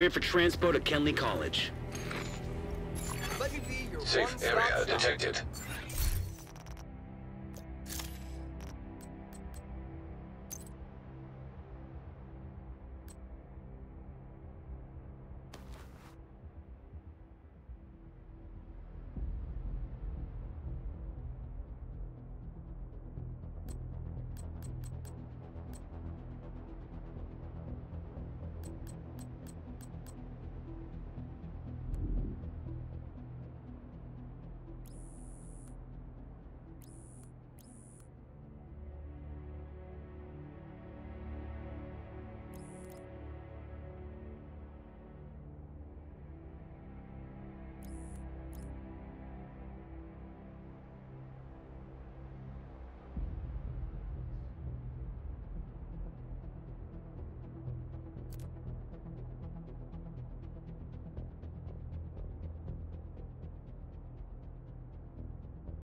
Here for transport to Kenley College. Safe area detected.